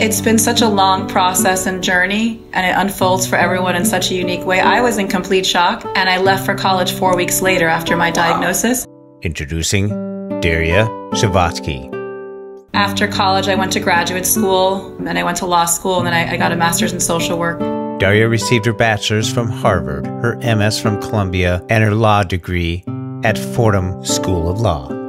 It's been such a long process and journey, and it unfolds for everyone in such a unique way. I was in complete shock, and I left for college four weeks later after my diagnosis. Introducing Daria Zawadzki. After college, I went to graduate school, and I went to law school, and then I, I got a master's in social work. Daria received her bachelor's from Harvard, her MS from Columbia, and her law degree at Fordham School of Law.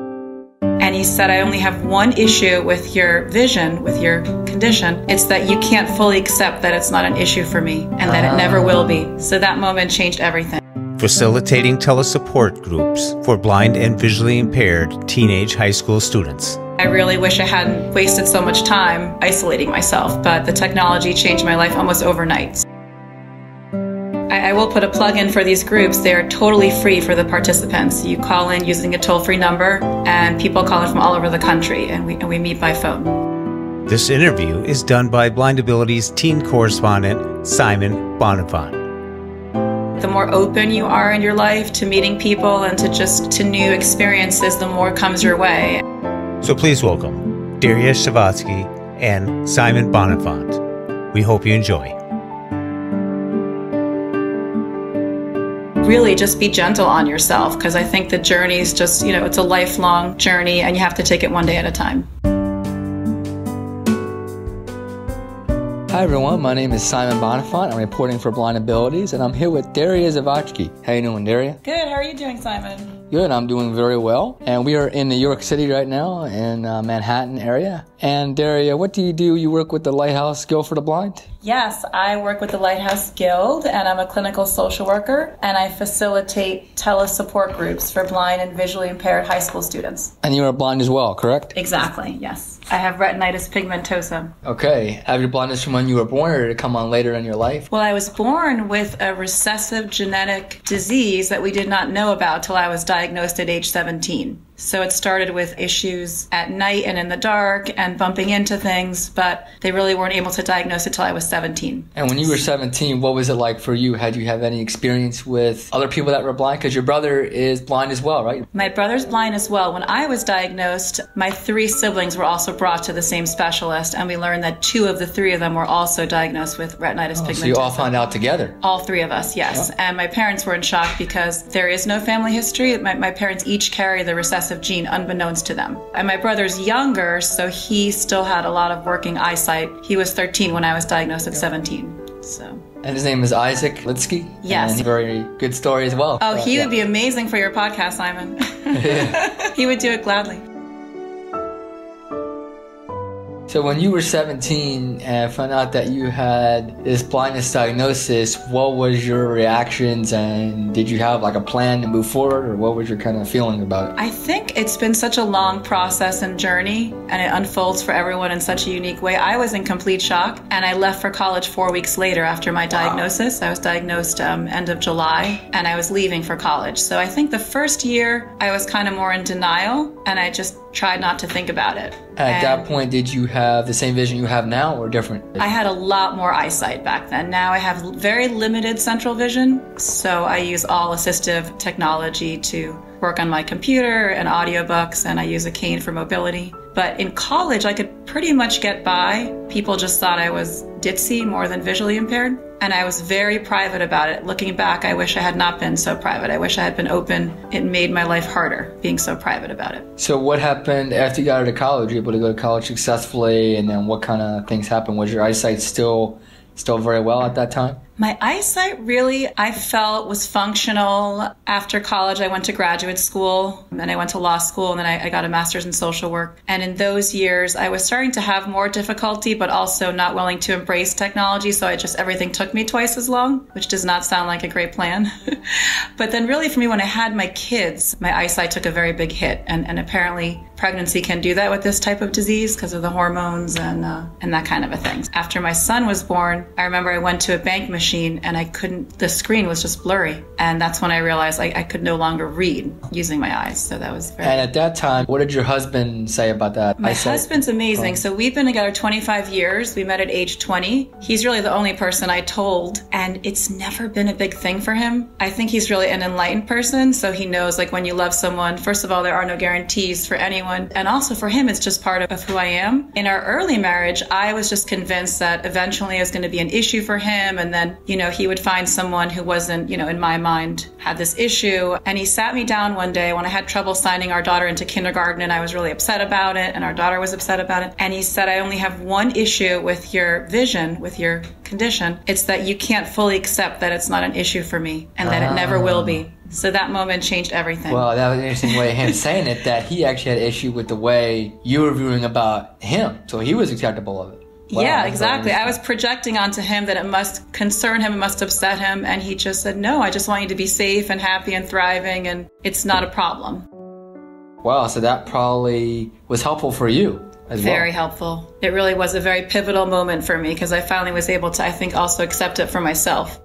And he said, I only have one issue with your vision, with your condition. It's that you can't fully accept that it's not an issue for me and that it never will be. So that moment changed everything. Facilitating telesupport groups for blind and visually impaired teenage high school students. I really wish I hadn't wasted so much time isolating myself, but the technology changed my life almost overnight. I, I will put a plug in for these groups. They are totally free for the participants. You call in using a toll free number, and people call in from all over the country, and we, and we meet by phone. This interview is done by Blind Abilities teen correspondent Simon Bonenfant. The more open you are in your life to meeting people and to just to new experiences, the more comes your way. So please welcome Daria Zawadzki and Simon Bonenfant. We hope you enjoy. Really just be gentle on yourself because I think the journey is just, you know, it's a lifelong journey and you have to take it one day at a time. Hi everyone, my name is Simon Bonenfant. I'm reporting for Blind Abilities, and I'm here with Daria Zawadzki. How you doing, Daria? Good. How are you doing, Simon? Good. I'm doing very well. And we are in New York City right now, in uh, Manhattan area. And Daria, what do you do? You work with the Lighthouse Guild for the Blind? Yes, I work with the Lighthouse Guild and I'm a clinical social worker and I facilitate telesupport groups for blind and visually impaired high school students. And you are blind as well, correct? Exactly, yes. I have retinitis pigmentosa. Okay. Have your blindness from when you were born or did it come on later in your life? Well, I was born with a recessive genetic disease that we did not know about till I was diagnosed at age 17. So it started with issues at night and in the dark and bumping into things, but they really weren't able to diagnose it till I was 17. And when you were 17, what was it like for you? Had you have any experience with other people that were blind? Because your brother is blind as well, right? My brother's blind as well. When I was diagnosed, my three siblings were also brought to the same specialist, and we learned that two of the three of them were also diagnosed with retinitis Oh, pigmentosa. so you all found out together. All three of us, yes. And my parents were in shock because there is no family history. My, my parents each carry the recessive gene unbeknownst to them. And my brother's younger, so he still had a lot of working eyesight. He was 13 when I was diagnosed at 17. So. And his name is Isaac Lidsky. Yes. And very good story as well. Oh, he Uh, would be amazing for your podcast, Simon. he would do it gladly. So when you were 17 and found out that you had this blindness diagnosis, what was your reactions and did you have like a plan to move forward or what was your kind of feeling about it? I think it's been such a long process and journey, and it unfolds for everyone in such a unique way. I was in complete shock, and I left for college four weeks later after my diagnosis. I was diagnosed um, end of July, and I was leaving for college. So I think the first year I was kind of more in denial, and I just tried not to think about it. At And- that point, did you have the same vision you have now or different? I had a lot more eyesight back then. Now I have very limited central vision, so I use all assistive technology to work on my computer and audiobooks, and I use a cane for mobility. But in college, I could pretty much get by. People just thought I was ditzy more than visually impaired. And I was very private about it. Looking back, I wish I had not been so private. I wish I had been open. It made my life harder being so private about it. So what happened after you got out of college? You Were able to go to college successfully and then what kind of things happened? Was your eyesight still still very well at that time? My eyesight really, I felt was functional. After college, I went to graduate school and then I went to law school and then I, I got a master's in social work. And in those years, I was starting to have more difficulty, but also not willing to embrace technology. So I just, everything took me twice as long, which does not sound like a great plan. but then really for me, when I had my kids, my eyesight took a very big hit. And, and apparently pregnancy can do that with this type of disease because of the hormones and, uh, and that kind of a thing. After my son was born, I remember I went to a bank machine machine and I couldn't, the screen was just blurry. And that's when I realized I, I could no longer read using my eyes. So that was very. And at that time, what did your husband say about that? My husband's oh. amazing. So we've been together 25 years. We met at age 20. He's really the only person I told, and it's never been a big thing for him. I think he's really an enlightened person. So he knows, like, when you love someone, first of all, there are no guarantees for anyone. And also for him, it's just part of, of who I am. In our early marriage, I was just convinced that eventually it was going to be an issue for him. And then, you know, he would find someone who wasn't, you know, in my mind, had this issue. And he sat me down one day when I had trouble signing our daughter into kindergarten and I was really upset about it. And our daughter was upset about it. And he said, I only have one issue with your vision, with your condition. It's that you can't fully accept that it's not an issue for me and that it never will be. So that moment changed everything. Well, that was an interesting way of him saying it, that he actually had issue with the way you were viewing about him. So he was acceptable of it. Wow, yeah, exactly. I was projecting onto him that it must concern him, it must upset him. And he just said, No, I just want you to be safe and happy and thriving, and it's not a problem. Wow, so that probably was helpful for you as Very well. helpful. It really was a very pivotal moment for me because I finally was able to, I think, also accept it for myself.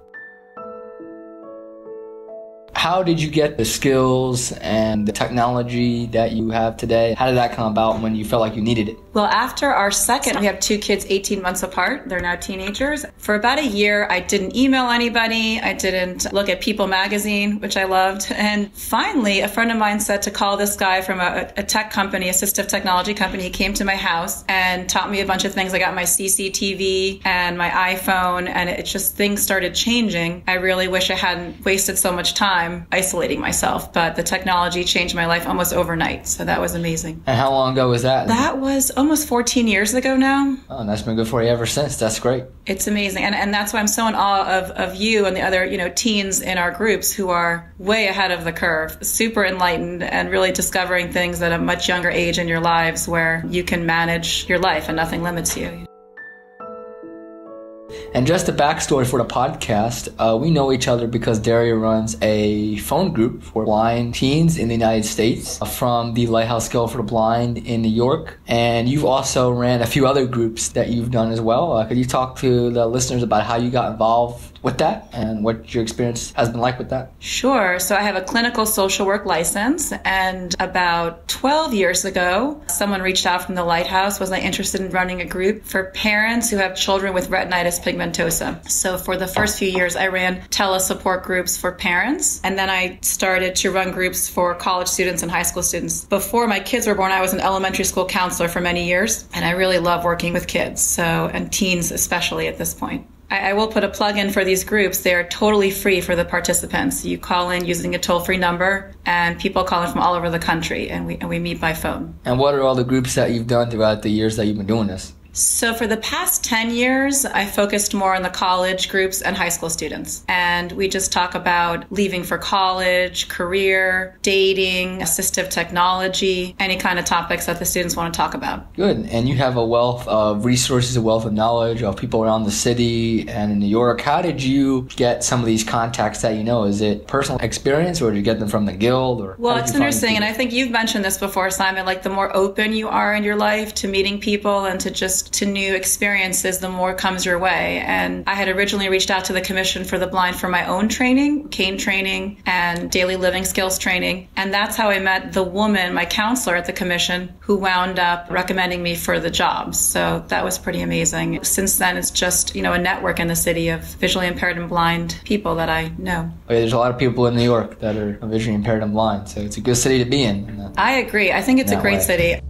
How did you get the skills and the technology that you have today? How did that come about when you felt like you needed it? Well, after our second, we have two kids 18 months apart. They're now teenagers. For about a year, I didn't email anybody. I didn't look at People magazine, which I loved. And finally, a friend of mine said to call this guy from a, a tech company, assistive technology company. He came to my house and taught me a bunch of things. I got my CCTV and my iPhone, and it just things started changing. I really wish I hadn't wasted so much time isolating myself, but the technology changed my life almost overnight. So that was amazing. And how long ago was that? That was almost 14 years ago now. Oh, and that's been good for you ever since. That's great. It's amazing. And, and that's why I'm so in awe of, of you and the other, you know, teens in our groups who are way ahead of the curve, super enlightened and really discovering things at a much younger age in your lives where you can manage your life and nothing limits you. And just a backstory for the podcast, uh, we know each other because Daria runs a phone group for blind teens in the United States uh, from the Lighthouse Guild for the Blind in New York. And you've also ran a few other groups that you've done as well. Uh, could you talk to the listeners about how you got involved with that and what your experience has been like with that? Sure. So I have a clinical social work license, and about 12 years ago, someone reached out from the Lighthouse. Was I interested in running a group for parents who have children with retinitis pigmentosa? So for the first few years, I ran tele-support groups for parents, and then I started to run groups for college students and high school students. Before my kids were born, I was an elementary school counselor for many years, and I really love working with kids, so and teens especially at this point. I, I will put a plug in for these groups. They are totally free for the participants. You call in using a toll free number, and people call in from all over the country, and we, and we meet by phone. And what are all the groups that you've done throughout the years that you've been doing this? So, for the past 10 years, I focused more on the college groups and high school students. And we just talk about leaving for college, career, dating, assistive technology, any kind of topics that the students want to talk about. Good. And you have a wealth of resources, a wealth of knowledge of people around the city and in New York. How did you get some of these contacts that you know? Is it personal experience or did you get them from the guild? Or Well, it's interesting, and? I think you've mentioned this before, Simon. Like the more open you are in your life to meeting people and to just to new experiences, the more comes your way. And I had originally reached out to the Commission for the Blind for my own training, cane training, and daily living skills training, and that's how I met the woman, my counselor at the Commission, who wound up recommending me for the job. So that was pretty amazing. Since then, it's just you know a network in the city of visually impaired and blind people that I know. Yeah, there's a lot of people in New York that are visually impaired and blind, so it's a good city to be in. Uh, I agree. I think it's a great way. city.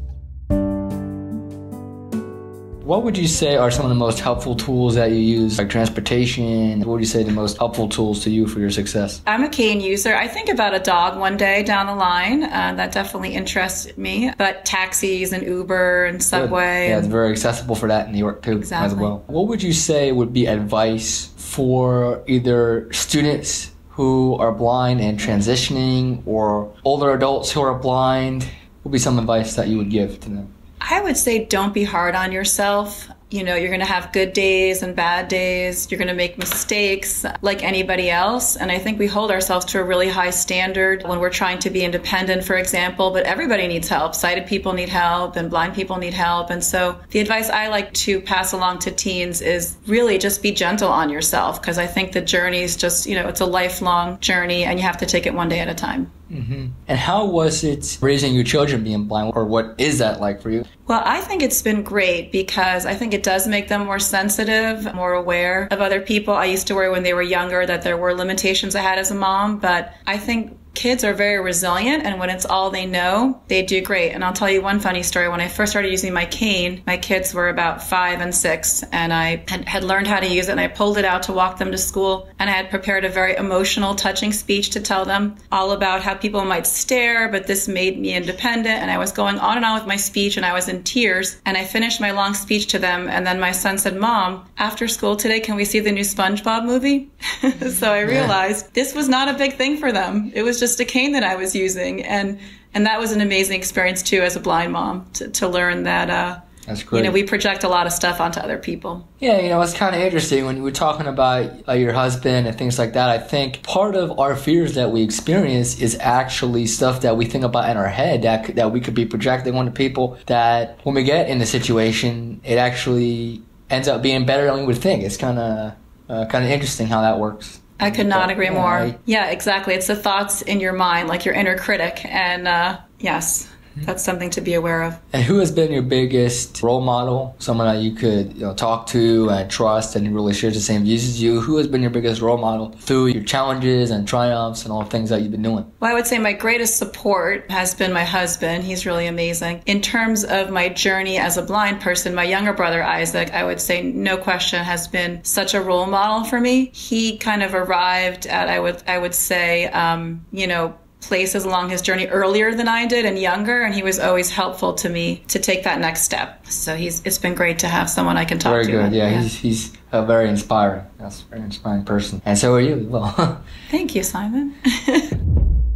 What would you say are some of the most helpful tools that you use, like transportation? What would you say the most helpful tools to you for your success? I'm a cane user. I think about a dog one day down the line. Uh, that definitely interests me. But taxis and Uber and Good. Subway. Yeah, it's very accessible for that in New York too, as well. What would you say would be advice for either students who are blind and transitioning, or older adults who are blind? What would be some advice that you would give to them? I would say don't be hard on yourself. You know, you're going to have good days and bad days. You're going to make mistakes like anybody else. And I think we hold ourselves to a really high standard when we're trying to be independent, for example, but everybody needs help. Sighted people need help and blind people need help. And so the advice I like to pass along to teens is really just be gentle on yourself because I think the journey is just, you know, it's a lifelong journey and you have to take it one day at a time. Mm-hmm. And how was it raising your children being blind, or what is that like for you? Well, I think it's been great because I think it does make them more sensitive, more aware of other people. I used to worry when they were younger that there were limitations I had as a mom, but I think kids are very resilient and when it's all they know, they do great. And I'll tell you one funny story. When I first started using my cane, my kids were about five and six and I had, had learned how to use it and I pulled it out to walk them to school and I had prepared a very emotional, touching speech to tell them all about how people might stare, but this made me independent. And I was going on and on with my speech and I was in tears and I finished my long speech to them. And then my son said, mom, after school today, can we see the new SpongeBob movie? so I realized this was not a big thing for them. It was just just a cane that I was using, and and that was an amazing experience too as a blind mom to, to learn that. Uh, that's great. You know, we project a lot of stuff onto other people. Yeah, you know, it's kind of interesting when you were talking about uh, your husband and things like that. I think part of our fears that we experience is actually stuff that we think about in our head that that we could be projecting onto people. That when we get in the situation, it actually ends up being better than we would think. It's kind of uh, kind of interesting how that works. I could not agree more. Yeah, exactly. It's the thoughts in your mind, like your inner critic. And uh, yes, that's something to be aware of. And who has been your biggest role model? Someone that you could you know, talk to and trust and really shares the same views as you. Who has been your biggest role model through your challenges and triumphs and all the things that you've been doing? Well, I would say my greatest support has been my husband. He's really amazing. In terms of my journey as a blind person, my younger brother Isaac, I would say no question has been such a role model for me. He kind of arrived at I would I would say um, you know places along his journey earlier than I did and younger, and he was always helpful to me to take that next step. So he's it's been great to have someone I can talk very to. Very good. Yeah, yeah, he's he's a very inspiring. That's a very inspiring person, and so are you. Well, thank you, Simon.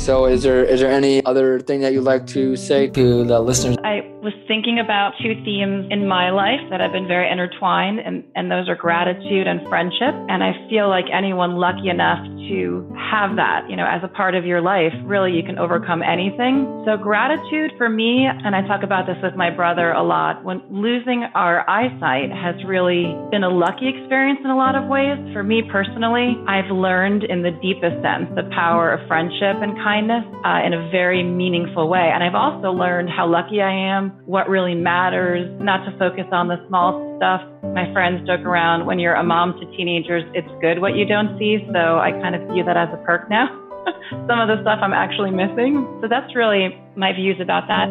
So, is there is there any other thing that you'd like to say to the listeners? I was thinking about two themes in my life that have been very intertwined, and, and those are gratitude and friendship. And I feel like anyone lucky enough to have that, you know, as a part of your life, really you can overcome anything. So, gratitude for me, and I talk about this with my brother a lot, when losing our eyesight has really been a lucky experience in a lot of ways. For me personally, I've learned in the deepest sense the power of friendship and kindness kindness uh, in a very meaningful way. And I've also learned how lucky I am, what really matters, not to focus on the small stuff. My friends joke around when you're a mom to teenagers, it's good what you don't see. So I kind of view that as a perk now. Some of the stuff I'm actually missing. So that's really my views about that.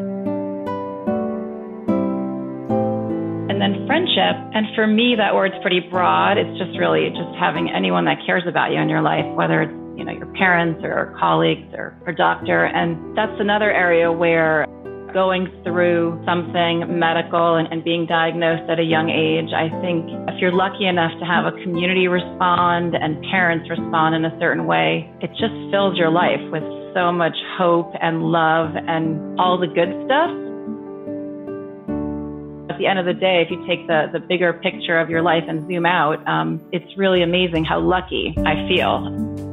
and then friendship. And for me, that word's pretty broad. It's just really just having anyone that cares about you in your life, whether it's parents or colleagues or a doctor. And that's another area where going through something medical and, and, being diagnosed at a young age, I think if you're lucky enough to have a community respond and parents respond in a certain way, it just fills your life with so much hope and love and all the good stuff. At the end of the day, if you take the, the bigger picture of your life and zoom out, um, it's really amazing how lucky I feel.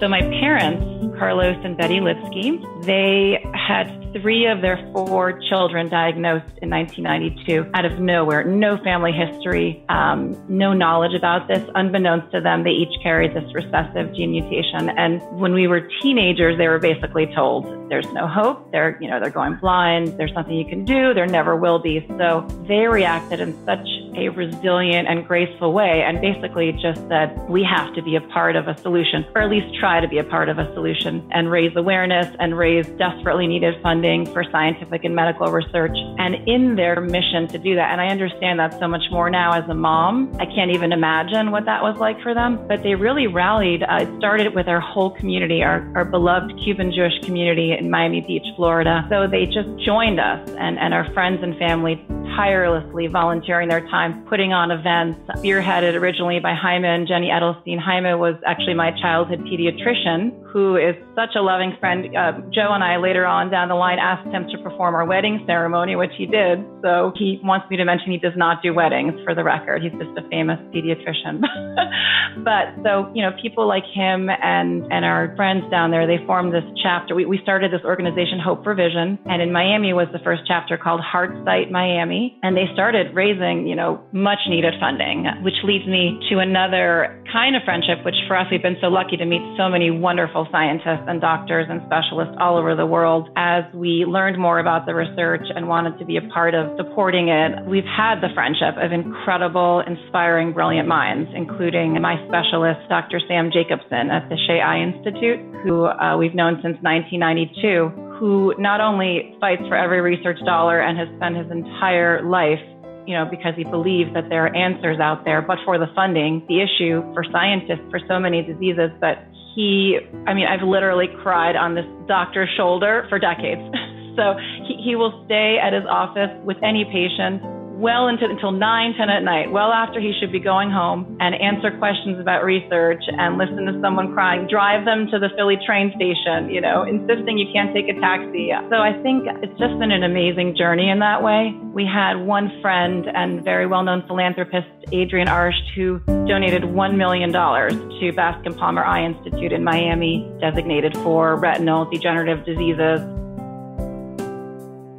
So my parents, Carlos and Betty Lidsky, they had three of their four children diagnosed in 1992 out of nowhere, no family history, um, no knowledge about this. Unbeknownst to them, they each carried this recessive gene mutation. And when we were teenagers, they were basically told there's no hope. They're, you know, they're going blind. There's nothing you can do. There never will be. So they reacted in such a resilient and graceful way and basically just said, we have to be a part of a solution, or at least try to be a part of a solution and raise awareness and raise desperately needed funding for scientific and medical research. And in their mission to do that, and I understand that so much more now as a mom, I can't even imagine what that was like for them, but they really rallied. Uh, it started with our whole community, our, our beloved Cuban Jewish community in Miami Beach, Florida. So they just joined us and, and our friends and family tirelessly volunteering their time, putting on events, spearheaded originally by Jaime and Jenny Edelstein. Jaime was actually my childhood pediatrician who is such a loving friend. Uh, Joe and I later on down the line asked him to perform our wedding ceremony, which he did. So he wants me to mention he does not do weddings for the record. He's just a famous pediatrician. but so, you know, people like him and, and our friends down there, they formed this chapter. We, we started this organization, Hope for Vision. And in Miami was the first chapter called Heart Sight Miami. And they started raising, you know, much needed funding, which leads me to another kind of friendship, which for us, we've been so lucky to meet so many wonderful scientists and doctors and specialists all over the world as we learned more about the research and wanted to be a part of supporting it. We've had the friendship of incredible, inspiring, brilliant minds, including my specialist, Dr. Sam Jacobson at the Scheie Eye Institute, who uh, we've known since 1992, who not only fights for every research dollar and has spent his entire life you know, because he believes that there are answers out there, but for the funding, the issue for scientists for so many diseases. But he, I mean, I've literally cried on this doctor's shoulder for decades. so he, he will stay at his office with any patient well into until 9, 10 at night, well after he should be going home and answer questions about research and listen to someone crying, drive them to the Philly train station, you know, insisting you can't take a taxi. So I think it's just been an amazing journey in that way. We had one friend and very well-known philanthropist, Adrienne Arsht, who donated $1 million to Bascom Palmer Eye Institute in Miami, designated for retinal degenerative diseases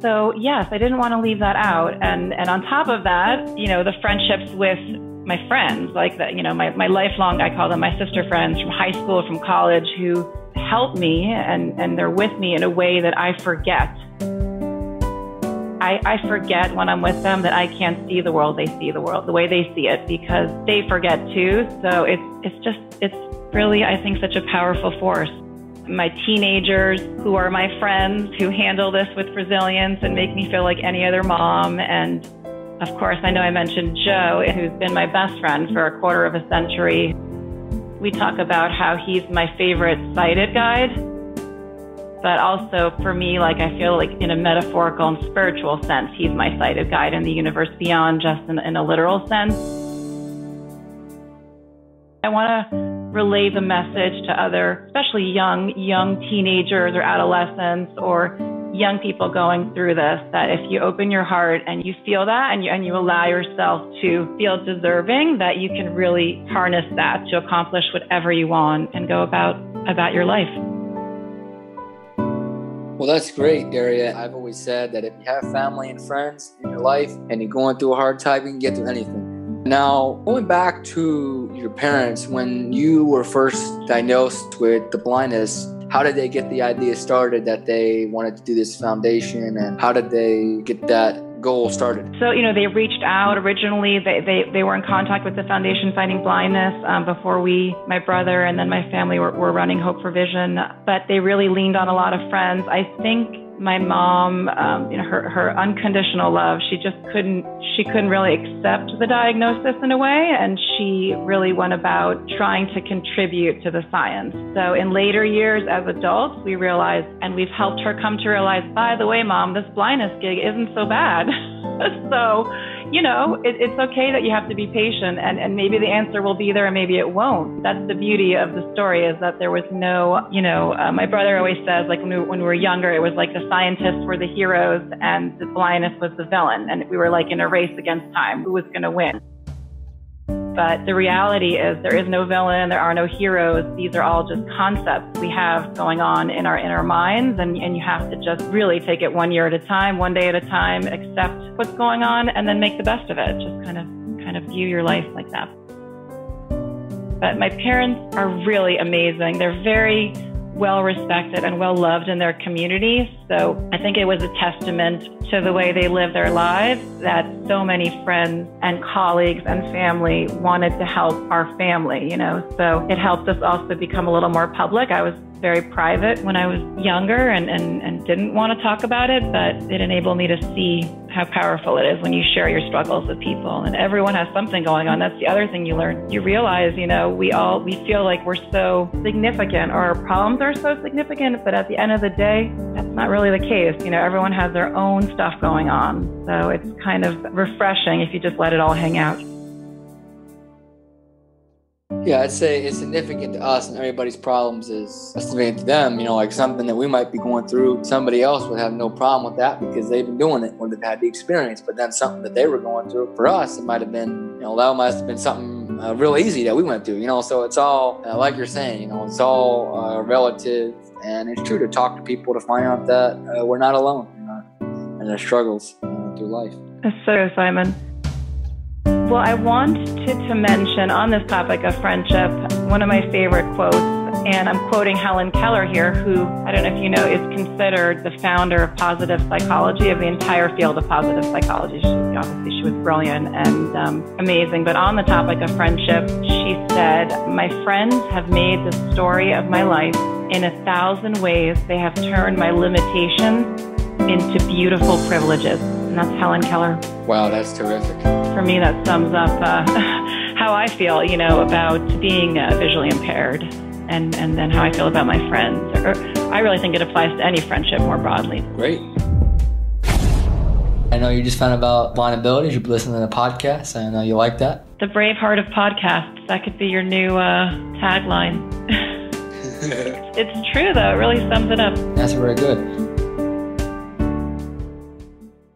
so yes, I didn't want to leave that out. And and on top of that, you know, the friendships with my friends, like that, you know, my, my lifelong, I call them my sister friends from high school, from college, who help me and, and they're with me in a way that I forget. I, I forget when I'm with them that I can't see the world they see the world, the way they see it, because they forget too. So it's it's just it's really I think such a powerful force my teenagers who are my friends who handle this with resilience and make me feel like any other mom. And of course, I know I mentioned Joe, who's been my best friend for a quarter of a century. We talk about how he's my favorite sighted guide, but also for me, like I feel like in a metaphorical and spiritual sense, he's my sighted guide in the universe beyond just in, in a literal sense. I want to relay the message to other, especially young, young teenagers or adolescents or young people going through this, that if you open your heart and you feel that and you, and you allow yourself to feel deserving, that you can really harness that to accomplish whatever you want and go about, about your life. Well, that's great, Daria. I've always said that if you have family and friends in your life and you're going through a hard time, you can get through anything. Now, going back to your parents, when you were first diagnosed with the blindness, how did they get the idea started that they wanted to do this foundation and how did they get that goal started? So, you know, they reached out originally. They, they, they were in contact with the Foundation Fighting Blindness um, before we, my brother, and then my family were, were running Hope for Vision. But they really leaned on a lot of friends. I think my mom, um, you know, her, her unconditional love, she just couldn't, she couldn't really accept the diagnosis in a way. And she really went about trying to contribute to the science. So in later years as adults, we realized, and we've helped her come to realize, by the way, mom, this blindness gig isn't so bad. so, you know, it, it's okay that you have to be patient and, and maybe the answer will be there and maybe it won't. That's the beauty of the story is that there was no, you know, uh, my brother always says, like when we, when we were younger, it was like the scientists were the heroes and the blindness was the villain. And we were like in a race against time. Who was going to win? But the reality is there is no villain, there are no heroes. These are all just concepts we have going on in our inner minds and, and you have to just really take it one year at a time, one day at a time, accept what's going on and then make the best of it. Just kind of kind of view your life like that. But my parents are really amazing. They're very well respected and well loved in their communities. So I think it was a testament to the way they live their lives that so many friends and colleagues and family wanted to help our family, you know. So it helped us also become a little more public. I was very private when I was younger and, and, and didn't want to talk about it, but it enabled me to see how powerful it is when you share your struggles with people. And everyone has something going on. That's the other thing you learn. You realize, you know, we all, we feel like we're so significant or our problems are so significant, but at the end of the day, that's not really the case. You know, everyone has their own stuff going on. So it's kind of refreshing if you just let it all hang out. Yeah, I'd say it's significant to us, and everybody's problems is significant to them. You know, like something that we might be going through, somebody else would have no problem with that because they've been doing it or they've had the experience. But then something that they were going through, for us, it might have been, you know, that might have been something uh, real easy that we went through. You know, so it's all uh, like you're saying. You know, it's all uh, relative, and it's true to talk to people to find out that uh, we're not alone in our, struggles uh, through life. So, Simon. Well, I want to, to mention on this topic of friendship one of my favorite quotes, and I'm quoting Helen Keller here, who I don't know if you know is considered the founder of positive psychology of the entire field of positive psychology. She, obviously, she was brilliant and um, amazing. But on the topic of friendship, she said, "My friends have made the story of my life in a thousand ways. They have turned my limitations into beautiful privileges." And that's Helen Keller. Wow, that's terrific for me, that sums up uh, how I feel, you know, about being uh, visually impaired, and and then how I feel about my friends. Or, I really think it applies to any friendship more broadly. Great. I know you just found about blind abilities. You've been listening to the podcast. I know you like that. The brave heart of podcasts. That could be your new uh, tagline. it's true, though. It really sums it up. That's very good.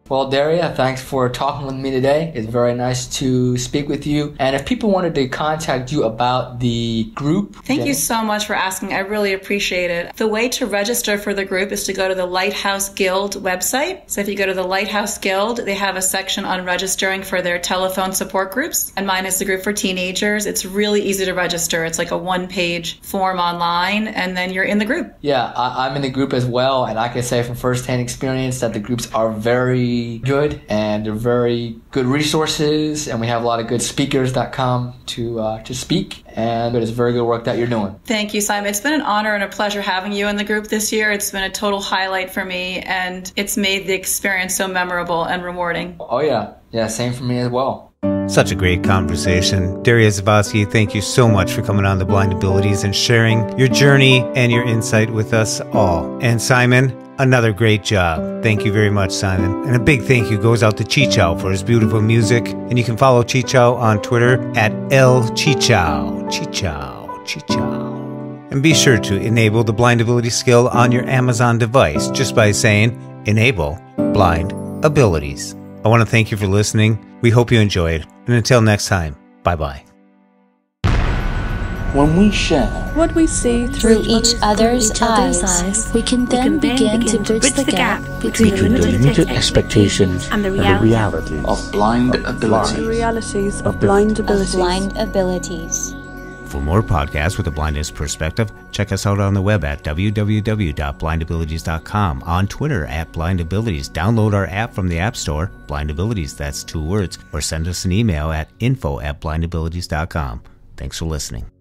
Well, Daria, thanks for talking with me today. It's very nice to speak with you. And if people wanted to contact you about the group, thank then... you so much for asking. I really appreciate it. The way to register for the group is to go to the Lighthouse Guild website. So if you go to the Lighthouse Guild, they have a section on registering for their telephone support groups. And mine is the group for teenagers. It's really easy to register. It's like a one page form online, and then you're in the group. Yeah, I- I'm in the group as well. And I can say from firsthand experience that the groups are very good and they're very good resources and we have a lot of good speakers that come to uh, to speak and but it is very good work that you're doing. Thank you, Simon. It's been an honor and a pleasure having you in the group this year. It's been a total highlight for me and it's made the experience so memorable and rewarding. Oh yeah. Yeah, same for me as well. Such a great conversation. Daria Zawadzki, thank you so much for coming on the Blind Abilities and sharing your journey and your insight with us all. And Simon, Another great job. Thank you very much, Simon. And a big thank you goes out to Chichao for his beautiful music. And you can follow Chichao on Twitter at El Chichao. Chichao. Chichao. And be sure to enable the blind ability skill on your Amazon device just by saying enable blind abilities. I want to thank you for listening. We hope you enjoyed. And until next time, bye bye. When we share what we see through, through each, other's, each other's eyes, eyes, we can then, we can begin, begin, to bridge, the gap between, between the limited expectations and the reality, of blind abilities. The realities of blind abilities. Of blind abilities. For more podcasts with a blindness perspective, check us out on the web at www.blindabilities.com, on Twitter at blindabilities. Download our app from the App Store, blindabilities, that's two words, or send us an email at info at blindabilities.com. Thanks for listening.